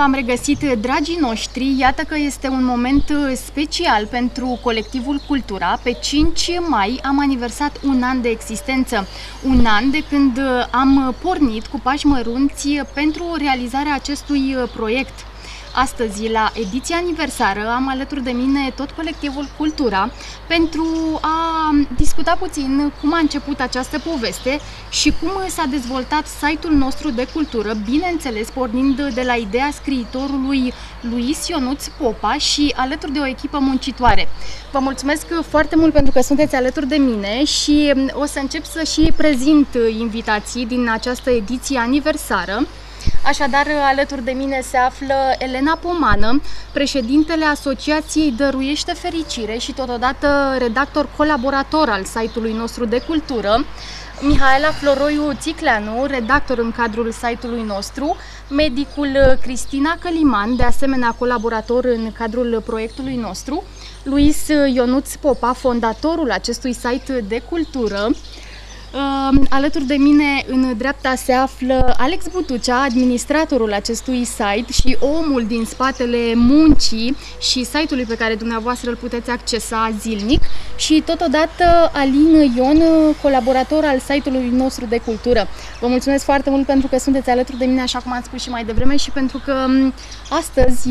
v-am regăsit, dragii noștri! Iată că este un moment special pentru colectivul Cultura. Pe 5 mai am aniversat un an de existență, un an de când am pornit cu pași mărunți pentru realizarea acestui proiect. Astăzi, la ediția aniversară, am alături de mine tot colectivul Cultura pentru a discuta puțin cum a început această poveste și cum s-a dezvoltat site-ul nostru de cultură, bineînțeles pornind de la ideea scriitorului Luis Ionuț Popa și alături de o echipă muncitoare. Vă mulțumesc foarte mult pentru că sunteți alături de mine și o să încep să și prezint invitații din această ediție aniversară. Așadar, alături de mine se află Elena Pomană, președintele Asociației Dăruiește Fericire și totodată redactor colaborator al site-ului nostru de cultură, Mihaela Floroiu Țicleanu, redactor în cadrul site-ului nostru, medicul Cristina Căliman, de asemenea colaborator în cadrul proiectului nostru, Luis Ionuț Popa, fondatorul acestui site de cultură, Alături de mine, în dreapta, se află Alex Butucea, administratorul acestui site și omul din spatele muncii și site-ului pe care dumneavoastră îl puteți accesa zilnic și totodată Alin Ion, colaborator al site-ului nostru de cultură. Vă mulțumesc foarte mult pentru că sunteți alături de mine, așa cum am spus și mai devreme, și pentru că astăzi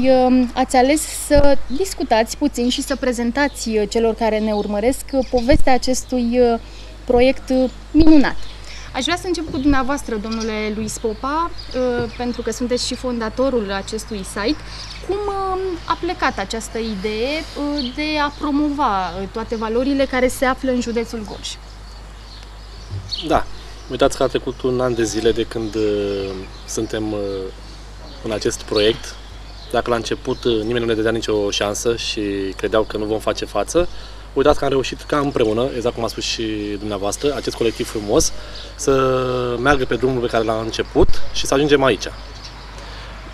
ați ales să discutați puțin și să prezentați celor care ne urmăresc povestea acestui proiect uh, minunat. Aș vrea să încep cu dumneavoastră, domnule Luis Popa, uh, pentru că sunteți și fondatorul acestui site. Cum uh, a plecat această idee de a promova toate valorile care se află în județul Gorj? Da, uitați că a trecut un an de zile de când suntem în acest proiect. Dacă la început nimeni nu ne dădea nicio șansă și credeau că nu vom face față, uitați că am reușit ca împreună, exact cum a spus și dumneavoastră, acest colectiv frumos, să meargă pe drumul pe care l-am început și să ajungem aici.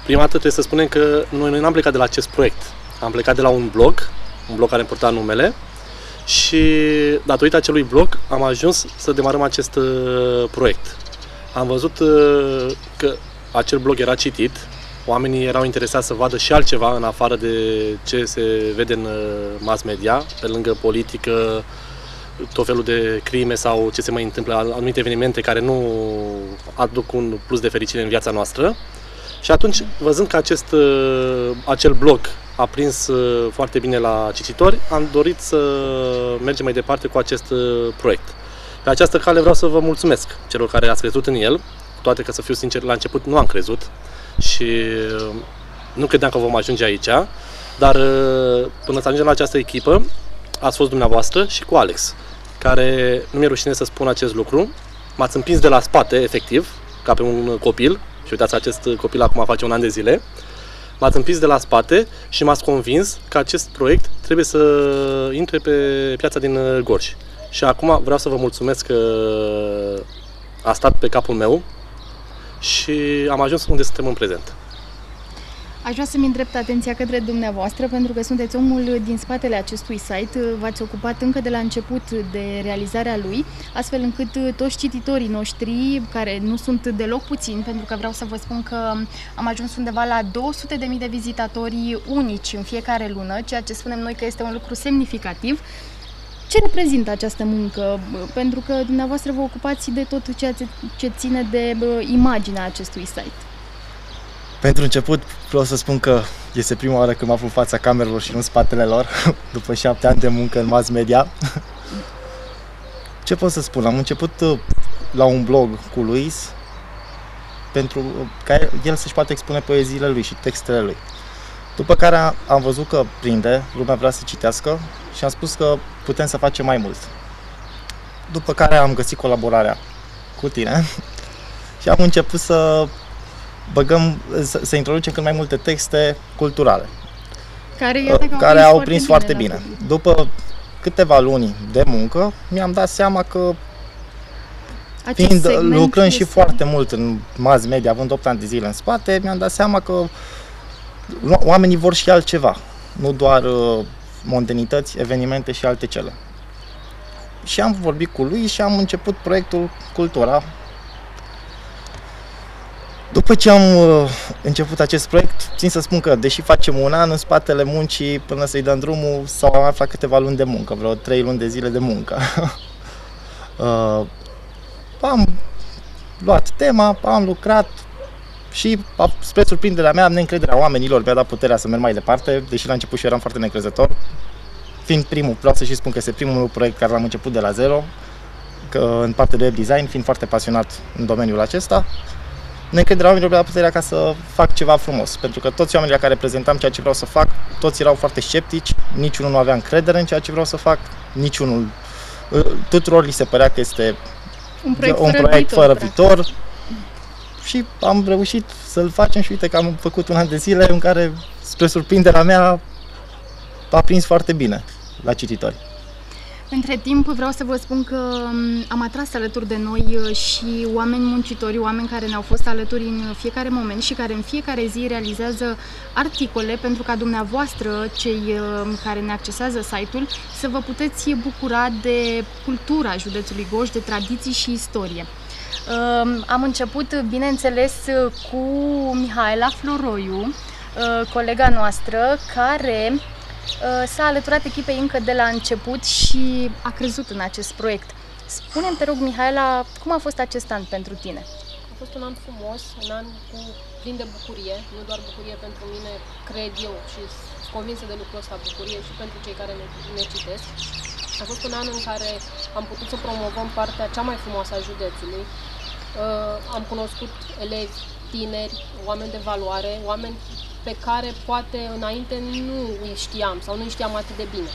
Prima dată trebuie să spunem că noi, noi n-am plecat de la acest proiect. Am plecat de la un blog, un blog care îmi purta numele, și datorită acelui blog am ajuns să demarăm acest uh, proiect. Am văzut uh, că acel blog era citit, oamenii erau interesați să vadă și altceva în afară de ce se vede în uh, mass media, pe lângă politică, tot felul de crime sau ce se mai întâmplă, anumite evenimente care nu aduc un plus de fericire în viața noastră. Și atunci, văzând că acest, uh, acel blog a prins uh, foarte bine la cititori, am dorit să mergem mai departe cu acest proiect. Pe această cale vreau să vă mulțumesc celor care ați crezut în el, toate că să fiu sincer, la început nu am crezut, și uh, nu credeam că vom ajunge aici, dar uh, până să ajungem la această echipă, ați fost dumneavoastră și cu Alex, care nu mi-e rușine să spun acest lucru, m-ați împins de la spate, efectiv, ca pe un copil, și uitați, acest copil acum face un an de zile, m-ați împins de la spate și m-ați convins că acest proiect trebuie să intre pe piața din Gorj. Și acum vreau să vă mulțumesc că a stat pe capul meu, și am ajuns unde suntem în prezent. Aș vrea să-mi îndrept atenția către dumneavoastră, pentru că sunteți omul din spatele acestui site, v-ați ocupat încă de la început de realizarea lui, astfel încât toți cititorii noștri, care nu sunt deloc puțini, pentru că vreau să vă spun că am ajuns undeva la 200.000 de vizitatori unici în fiecare lună, ceea ce spunem noi că este un lucru semnificativ, ce reprezintă această muncă? Pentru că dumneavoastră vă ocupați de tot ceea ce ține de imaginea acestui site. Pentru început vreau să spun că este prima oară când mă aflu în fața camerelor și nu în spatele lor, după șapte ani de muncă în mass media. Ce pot să spun? Am început uh, la un blog cu Luis pentru ca el să-și poată expune poeziile lui și textele lui. După care am văzut că prinde, lumea vrea să citească și am spus că putem să facem mai mult. După care am găsit colaborarea cu tine și am început să băgăm, să, să introducem cât mai multe texte culturale. Care, iată că care au prins foarte bine. bine. După câteva luni de muncă, mi-am dat seama că Acest fiind, lucrând este... și foarte mult în mass media, având 8 ani de zile în spate, mi-am dat seama că oamenii vor și altceva, nu doar uh, mondenități, evenimente și alte cele. Și am vorbit cu lui și am început proiectul Cultura. După ce am uh, început acest proiect, țin să spun că, deși facem un an în spatele muncii, până să-i dăm drumul, s-au aflat câteva luni de muncă, vreo trei luni de zile de muncă. uh, am luat tema, am lucrat și, spre surprinderea mea, neîncrederea oamenilor mi-a dat puterea să merg mai departe, deși la început și eram foarte necrezător. Fiind primul, vreau să și spun că este primul meu proiect care l-am început de la zero, că în partea de web design, fiind foarte pasionat în domeniul acesta neîncrederea oamenilor la puterea ca să fac ceva frumos. Pentru că toți oamenii la care prezentam ceea ce vreau să fac, toți erau foarte sceptici, niciunul nu avea încredere în ceea ce vreau să fac, niciunul. Uh, tuturor li se părea că este un proiect, un fără, proiect viitor, fără viitor. Și am reușit să-l facem și uite că am făcut un an de zile în care, spre surprinderea mea, a prins foarte bine la cititori. Între timp vreau să vă spun că mm, am atras alături de noi uh, și oameni muncitori, oameni care ne-au fost alături în fiecare moment și care în fiecare zi realizează articole pentru ca dumneavoastră, cei uh, care ne accesează site-ul, să vă puteți bucura de cultura județului Goș, de tradiții și istorie. Um, am început, bineînțeles, cu Mihaela Floroiu, uh, colega noastră, care Uh, s-a alăturat echipei încă de la început și a crezut în acest proiect. Spune-mi, te rog, Mihaela, cum a fost acest an pentru tine? A fost un an frumos, un an cu plin de bucurie, nu doar bucurie pentru mine, cred eu și sunt convinsă de lucrul ăsta, bucurie și pentru cei care ne, ne citesc. A fost un an în care am putut să promovăm partea cea mai frumoasă a județului. Uh, am cunoscut elevi, tineri, oameni de valoare, oameni pe care poate înainte nu îi știam sau nu îi știam atât de bine.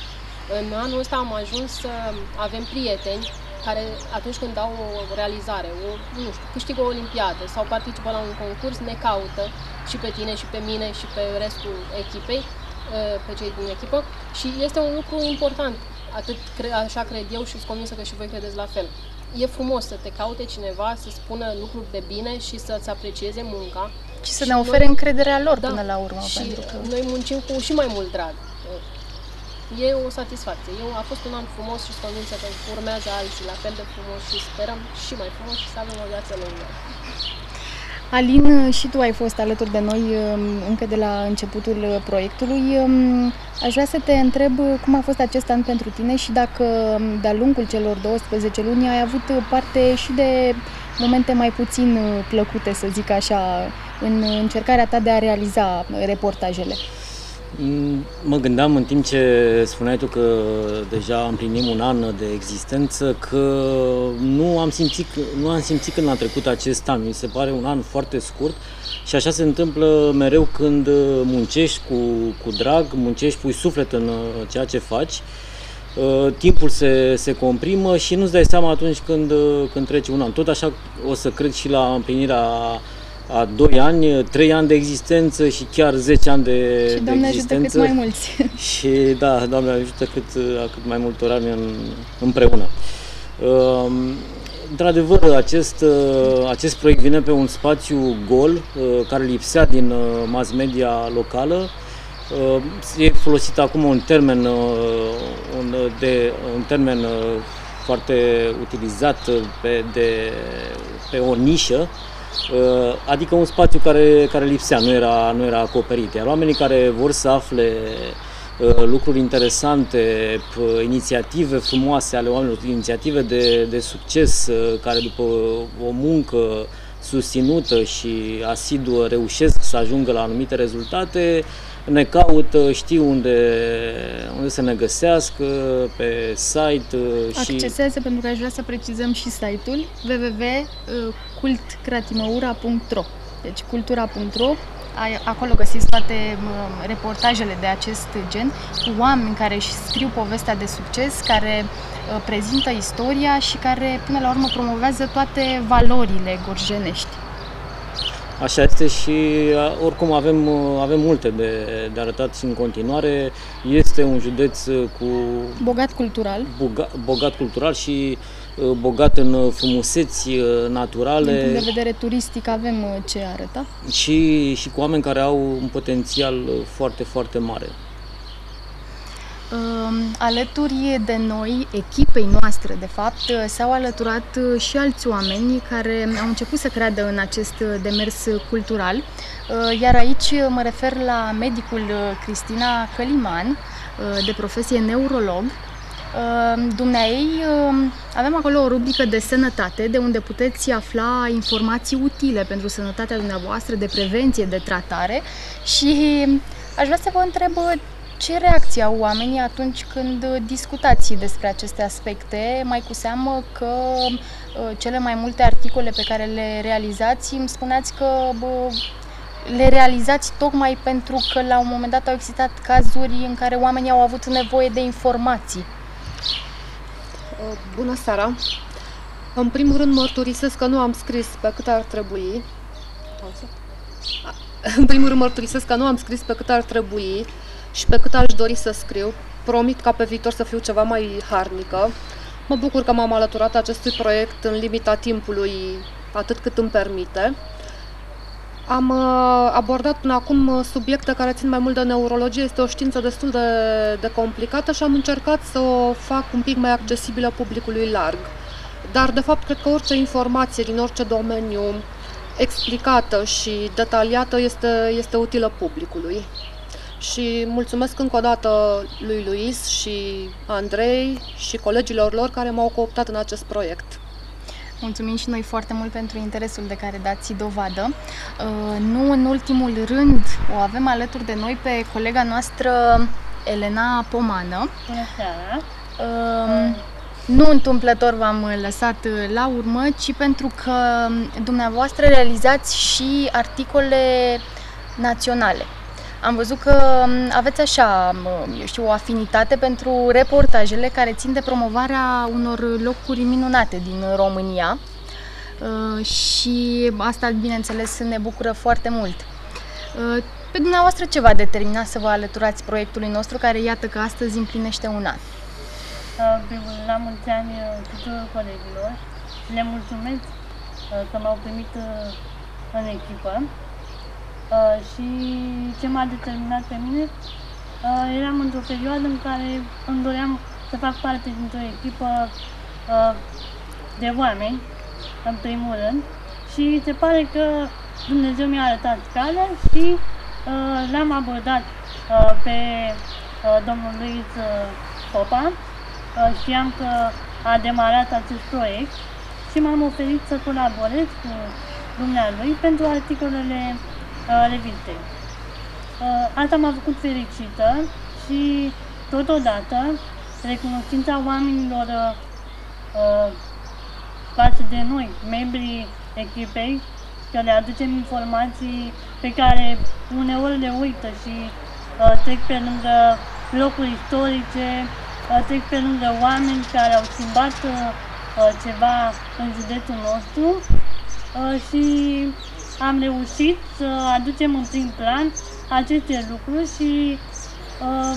În anul ăsta am ajuns să avem prieteni care atunci când dau o realizare, o, nu știu, câștigă o olimpiadă sau participă la un concurs, ne caută și pe tine și pe mine și pe restul echipei, ă, pe cei din echipă și este un lucru important, atât așa cred eu și sunt convinsă că și voi credeți la fel. E frumos să te caute cineva, să spună lucruri de bine și să-ți aprecieze munca și să și ne ofere noi, încrederea lor da, până la urmă. Și pentru că... noi muncim cu și mai mult drag. E o satisfacție. Eu a fost un an frumos și sunt convinsă că urmează alții la fel de frumos și sperăm și mai frumos și să avem o viață lungă. Alin, și tu ai fost alături de noi um, încă de la începutul proiectului. Um, aș vrea să te întreb cum a fost acest an pentru tine și dacă um, de-a lungul celor 12 luni ai avut parte și de momente mai puțin uh, plăcute, să zic așa, în încercarea ta de a realiza reportajele. Mm, mă gândeam în timp ce spuneai tu că deja împlinim un an de existență că nu am simțit, nu am simțit când a trecut acest an. Mi se pare un an foarte scurt și așa se întâmplă mereu când muncești cu, cu drag, muncești, pui suflet în uh, ceea ce faci. Uh, timpul se, se comprimă și nu-ți dai seama atunci când, uh, când trece un an. Tot așa o să cred și la împlinirea a 2 ani, 3 ani de existență și chiar 10 ani de, și Doamne de existență. ajută cât mai mulți. Și da, Doamne ajută cât, cât mai multor ani în, împreună. Uh, într-adevăr, acest, uh, acest proiect vine pe un spațiu gol uh, care lipsea din uh, mass media locală. E folosit acum un termen, un, de, un termen foarte utilizat pe, de, pe o nișă, Uh, adică un spațiu care, care lipsea, nu era, nu era acoperit. Iar oamenii care vor să afle uh, lucruri interesante, inițiative frumoase ale oamenilor, inițiative de, de succes uh, care după o muncă susținută și asiduă reușesc să ajungă la anumite rezultate, ne caută, știu unde, unde să ne găsească, pe site și... Accesează, pentru că aș vrea să precizăm și site-ul www.cultcratimaura.ro Deci cultura.ro Acolo găsiți toate reportajele de acest gen cu oameni care își scriu povestea de succes, care prezintă istoria și care până la urmă promovează toate valorile gorjenești. Așa este și oricum avem, avem multe de, de arătat în continuare. Este un județ cu... Bogat cultural. Boga, bogat cultural și bogat în frumuseți naturale. Din punct de vedere turistic avem ce arăta. Și, și cu oameni care au un potențial foarte, foarte mare. Alături de noi, echipei noastre, de fapt, s-au alăturat și alți oameni care au început să creadă în acest demers cultural. Iar aici mă refer la medicul Cristina Căliman, de profesie neurolog, Dumneai, avem acolo o rubrică de sănătate, de unde puteți afla informații utile pentru sănătatea dumneavoastră, de prevenție, de tratare și aș vrea să vă întreb ce reacție au oamenii atunci când discutați despre aceste aspecte, mai cu seamă că uh, cele mai multe articole pe care le realizați, îmi spuneați că bă, le realizați tocmai pentru că la un moment dat au existat cazuri în care oamenii au avut nevoie de informații. Uh, bună seara! În primul rând mărturisesc că nu am scris pe cât ar trebui. În primul rând mărturisesc că nu am scris pe cât ar trebui și pe cât aș dori să scriu. Promit ca pe viitor să fiu ceva mai harnică. Mă bucur că m-am alăturat acestui proiect în limita timpului atât cât îmi permite. Am uh, abordat până acum uh, subiecte care țin mai mult de neurologie, este o știință destul de, de complicată și am încercat să o fac un pic mai accesibilă publicului larg. Dar, de fapt, cred că orice informație din orice domeniu explicată și detaliată este, este utilă publicului și mulțumesc încă o dată lui Luis și Andrei și colegilor lor care m-au cooptat în acest proiect. Mulțumim și noi foarte mult pentru interesul de care dați dovadă. Uh, nu în ultimul rând o avem alături de noi pe colega noastră Elena Pomană. Bună seara! Um, nu întâmplător v-am lăsat la urmă, ci pentru că dumneavoastră realizați și articole naționale am văzut că aveți așa, eu știu, o afinitate pentru reportajele care țin de promovarea unor locuri minunate din România uh, și asta, bineînțeles, ne bucură foarte mult. Uh, pe dumneavoastră ce v-a determinat să vă alăturați proiectului nostru, care iată că astăzi împlinește un an? Primul la mulți ani tuturor colegilor și le mulțumesc că m-au primit în echipă. Uh, și ce m-a determinat pe mine, uh, eram într-o perioadă în care îmi doream să fac parte dintr-o echipă uh, de oameni, în primul rând, și se pare că Dumnezeu mi-a arătat calea și uh, l-am abordat uh, pe uh, domnul Luis uh, Popa. Uh, știam că a demarat acest proiect și m-am oferit să colaborez cu dumnealui pentru articolele uh, reviste. Uh, asta m-a făcut fericită și totodată recunoștința oamenilor uh, uh, față de noi, membrii echipei, că le aducem informații pe care uneori le uită și uh, trec pe lângă locuri istorice, uh, trec pe lângă oameni care au schimbat uh, uh ceva în județul nostru uh, și am reușit să aducem în prim plan aceste lucruri și uh,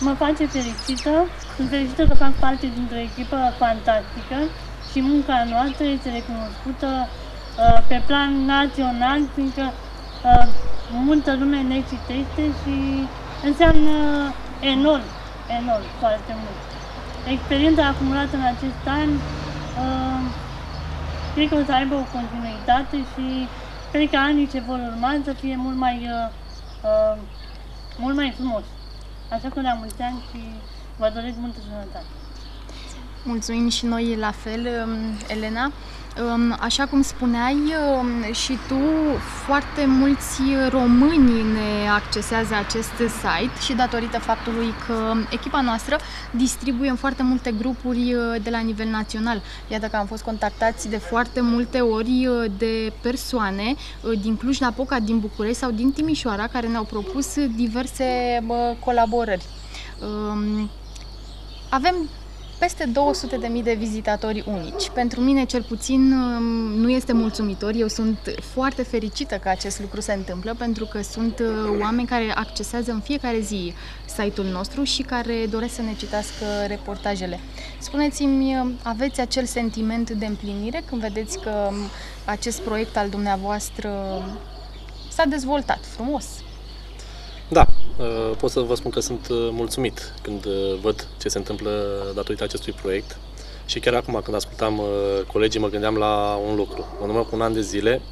mă face fericită. Sunt fericită că fac parte dintr-o echipă fantastică și munca noastră este recunoscută uh, pe plan național, fiindcă uh, multă lume ne citește și înseamnă enorm, enorm, foarte mult. Experiența acumulată în acest an uh, cred că o să aibă o continuitate și cred că anii ce vor urma să fie mult mai, uh, uh, mult mai frumos. Așa că la mulți ani și vă doresc multă sănătate. Mulțumim și noi la fel, um, Elena. Așa cum spuneai și tu, foarte mulți români ne accesează acest site și datorită faptului că echipa noastră distribuie în foarte multe grupuri uh, de la nivel național. Iată că am fost contactați de foarte multe ori uh, de persoane uh, din Cluj-Napoca, din București sau din Timișoara care ne-au propus diverse colaborări. Avem peste 200.000 de vizitatori unici. Pentru mine, cel puțin, um, nu este mulțumitor. Eu sunt foarte fericită că acest lucru se întâmplă, pentru că sunt uh, oameni care accesează în fiecare zi site-ul nostru și care doresc să ne citească reportajele. Spuneți-mi, uh, aveți acel sentiment de împlinire când vedeți că um, acest proiect al dumneavoastră s-a dezvoltat frumos? Da, uh, pot să vă spun că sunt uh, mulțumit când uh, văd ce se întâmplă datorită acestui proiect. Și chiar acum, când ascultam colegii, mă gândeam la un lucru. În urmă cu un an de zile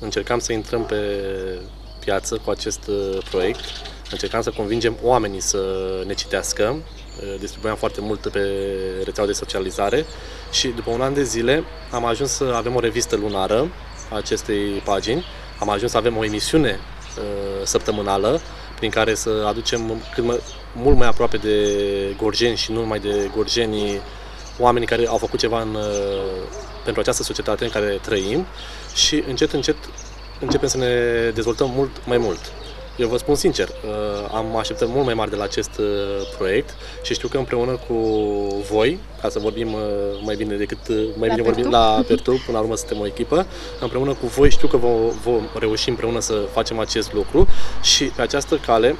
încercam să intrăm pe piață cu acest proiect, încercam să convingem oamenii să ne citească, distribuiam foarte mult pe rețeaua de socializare. Și după un an de zile am ajuns să avem o revistă lunară a acestei pagini, am ajuns să avem o emisiune săptămânală prin care să aducem cât mai, mult mai aproape de gorjeni și nu numai de gorjenii oamenii care au făcut ceva în, pentru această societate în care trăim și încet, încet începem să ne dezvoltăm mult mai mult. Eu vă spun sincer, uh, am așteptări mult mai mari de la acest uh, proiect și știu că împreună cu voi, ca să vorbim uh, mai bine decât mai la bine vorbim la Pertu, până la urmă suntem o echipă, împreună cu voi știu că vom, vom reuși împreună să facem acest lucru și pe această cale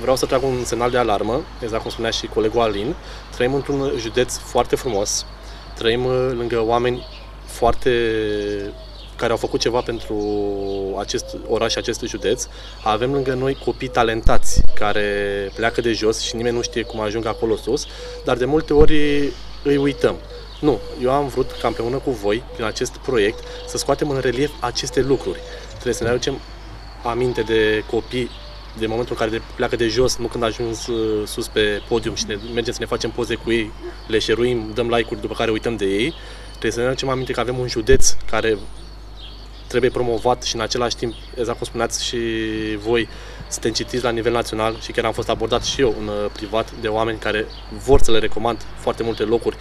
vreau să trag un semnal de alarmă, exact cum spunea și colegul Alin, trăim într-un județ foarte frumos, trăim lângă oameni foarte care au făcut ceva pentru acest oraș și acest județ. Avem lângă noi copii talentați care pleacă de jos și nimeni nu știe cum ajung acolo sus, dar de multe ori îi uităm. Nu, eu am vrut ca împreună cu voi, prin acest proiect, să scoatem în relief aceste lucruri. Trebuie să ne aducem aminte de copii de momentul în care pleacă de jos, nu când ajung sus pe podium și ne, mergem să ne facem poze cu ei, le șeruim, dăm like-uri, după care uităm de ei. Trebuie să ne aducem aminte că avem un județ care trebuie promovat și în același timp, exact cum spuneați și voi, suntem citiți la nivel național și chiar am fost abordat și eu în uh, privat de oameni care vor să le recomand foarte multe locuri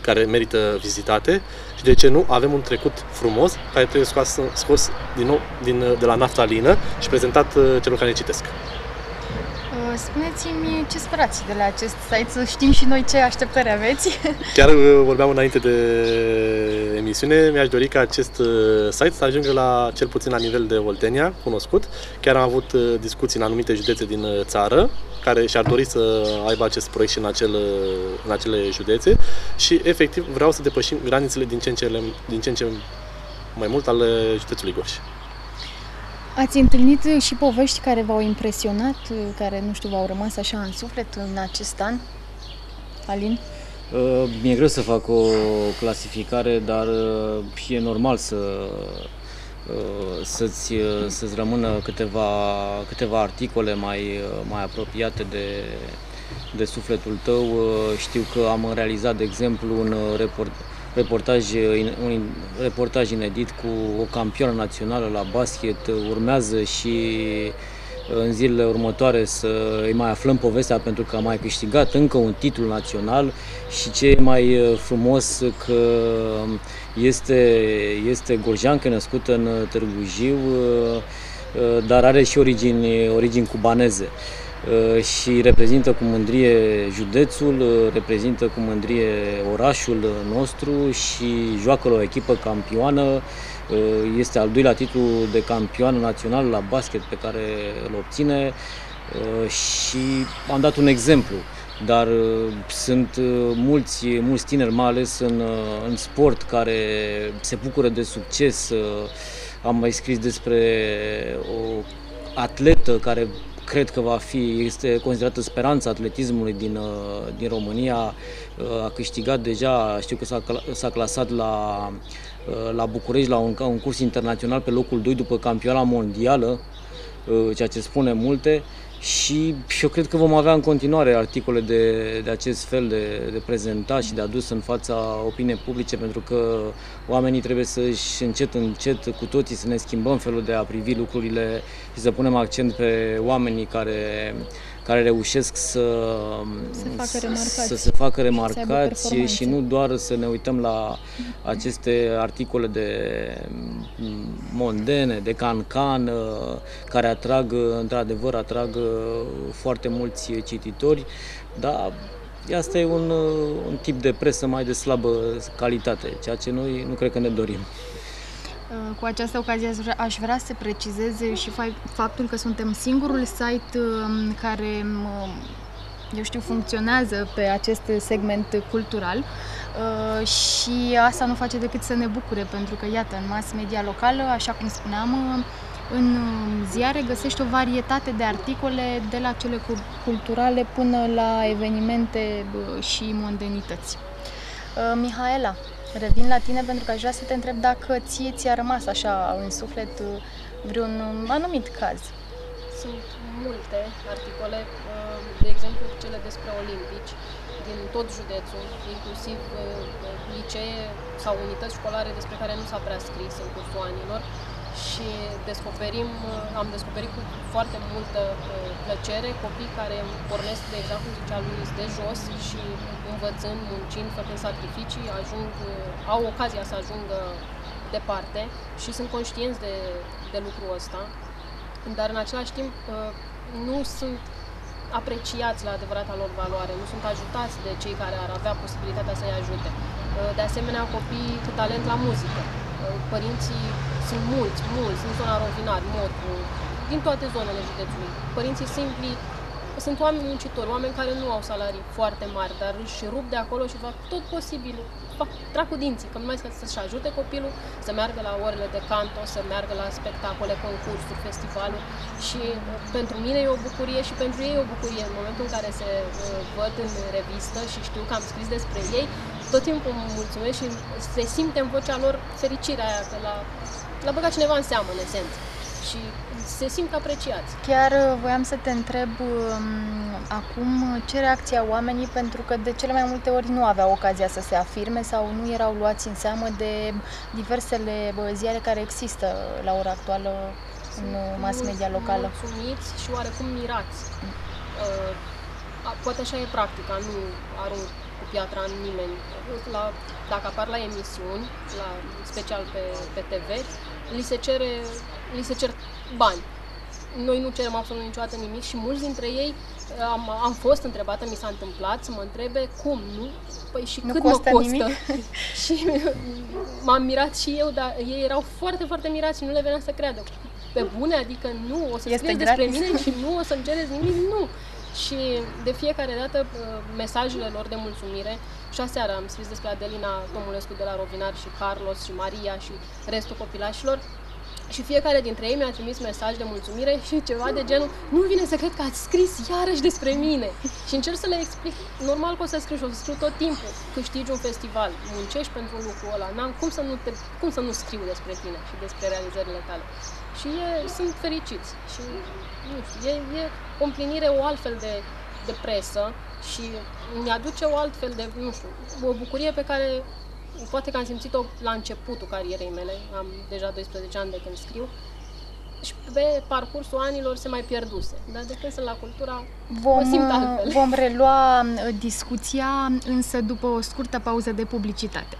care merită vizitate și de ce nu, avem un trecut frumos care trebuie scos, scos din nou din, uh, de la naftalină și prezentat uh, celor care ne citesc. Spuneți-mi ce sperați de la acest site, să știm și noi ce așteptări aveți. Chiar uh, vorbeam înainte de emisiune, mi-aș dori ca acest uh, site să ajungă la cel puțin la nivel de Oltenia, cunoscut. Chiar am avut uh, discuții în anumite județe din țară care și-ar dori să aibă acest proiect și în, acel, în acele județe și efectiv vreau să depășim granițele din ce în ce, din ce, în ce mai mult ale județului Gorj. Ați întâlnit și povești care v-au impresionat, care, nu știu, v-au rămas așa în suflet în acest an? Alin? Uh, mi-e greu să fac o clasificare, dar uh, e normal să, uh, să-ți, să-ți rămână câteva, câteva articole mai, mai apropiate de, de sufletul tău. Știu că am realizat, de exemplu, un report, reportaj, un reportaj inedit cu o campioană națională la basket. Urmează și în zilele următoare să îi mai aflăm povestea pentru că a mai câștigat încă un titlu național și ce e mai frumos că este, este gorjeancă născută în Târgu Jiu, dar are și origini, origini cubaneze. Uh, și reprezintă cu mândrie județul, uh, reprezintă cu mândrie orașul nostru și joacă la o echipă campioană. Uh, este al doilea titlu de campioană național la basket pe care îl obține și am dat un exemplu dar sunt mulți, mulți tineri, mai ales în, în sport, care se bucură de succes. Am mai scris despre o atletă care cred că va fi, este considerată speranța atletismului din, uh, din România. Uh, a câștigat deja, știu că s-a, s-a clasat la, uh, la București la un, un curs internațional pe locul 2 după campioana mondială, ceea ce spune multe și, și eu cred că vom avea în continuare articole de, de acest fel de, de prezentat și de adus în fața opiniei publice, pentru că oamenii trebuie să-și încet, încet cu toții să ne schimbăm felul de a privi lucrurile și să punem accent pe oamenii care care reușesc să se facă remarcați, să se facă remarcați și nu doar să ne uităm la aceste articole de mondene, de cancan, care atrag, într-adevăr, atrag foarte mulți cititori, dar asta e un, un tip de presă mai de slabă calitate, ceea ce noi nu cred că ne dorim. Uh, cu această ocazie aș vrea să precizez și faptul că suntem singurul site um, care, um, eu știu, funcționează pe acest segment cultural uh, și asta nu face decât să ne bucure, pentru că, iată, în mass media locală, așa cum spuneam, uh, în uh, ziare găsești o varietate de articole de la cele culturale până la evenimente și mondenități. Mihaela, revin la tine pentru că aș vrea să te întreb dacă ție ți-a rămas așa în suflet vreun anumit caz. Sunt multe articole, de exemplu cele despre olimpici, din tot județul, inclusiv licee sau unități școlare despre care nu s-a prea scris în cursul anilor și descoperim, am descoperit cu foarte multă plăcere copii care pornesc, de exact cum zicea Luis, de jos și învățând, muncind, făcând sacrificii, ajung, au ocazia să ajungă departe și sunt conștienți de, de lucrul ăsta, dar în același timp nu sunt apreciați la adevărata lor valoare, nu sunt ajutați de cei care ar avea posibilitatea să-i ajute. De asemenea, copiii cu talent la muzică. Părinții sunt mulți, mulți, în zona Rovinar, Motru, din toate zonele județului. Părinții simpli sunt oameni muncitori, oameni care nu au salarii foarte mari, dar își rup de acolo și fac tot posibilul. Fac dracu dinții, că nu mai să-și ajute copilul să meargă la orele de canto, să meargă la spectacole, concursuri, festivaluri. Și uh, pentru mine e o bucurie și pentru ei e o bucurie. În momentul în care se uh, văd în revistă și știu că am scris despre ei, tot timpul mă mulțumesc și se simte în vocea lor fericirea aia că la, la băgat cineva în seamă, în esență și se simt apreciați. Chiar uh, voiam să te întreb um, acum ce reacția oamenii, pentru că de cele mai multe ori nu aveau ocazia să se afirme sau nu erau luați în seamă de diversele ziare care există la ora actuală în mass media locală. Mulțumiți și oarecum mirați. Uh, poate așa e practica, nu arunc cu piatra în nimeni. La, dacă apar la emisiuni, la, special pe, pe TV, li se cere, li se cer bani. Noi nu cerem absolut niciodată nimic și mulți dintre ei am, am fost întrebată, mi s-a întâmplat să mă întrebe cum, nu? Păi și nu cât costă mă costă? Nimic? și m-am mirat și eu, dar ei erau foarte, foarte mirați și nu le venea să creadă. Pe bune, adică nu, o să scrieți despre mine și nu o să-mi cereți nimic, nu. Și de fiecare dată mesajele lor de mulțumire și aseară am scris despre Adelina Tomulescu de la Rovinar și Carlos și Maria și restul copilașilor. Și fiecare dintre ei mi-a trimis mesaj de mulțumire și ceva de genul Nu vine să cred că ați scris iarăși despre mine. Și încerc să le explic. Normal că o să scriu și o să scriu tot timpul. Câștigi un festival, muncești pentru lucrul ăla. N-am cum să nu, te, cum să nu scriu despre tine și despre realizările tale. Și e, sunt fericiți. Și nu știu, e, e o împlinire o altfel de, de presă Și mi-aduce o altfel de, nu știu, o bucurie pe care poate că am simțit-o la începutul carierei mele, am deja 12 ani de când scriu, și pe parcursul anilor se mai pierduse. Dar de când sunt la cultura, vom, mă simt altfel. Vom relua uh, discuția, însă după o scurtă pauză de publicitate.